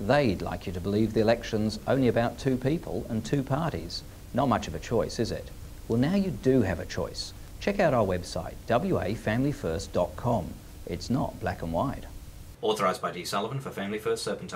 They'd like you to believe the election's only about two people and two parties. Not much of a choice, is it? Well, now you do have a choice. Check out our website, wafamilyfirst.com. It's not black and white. Authorised by D. Sullivan for Family First Serpentine.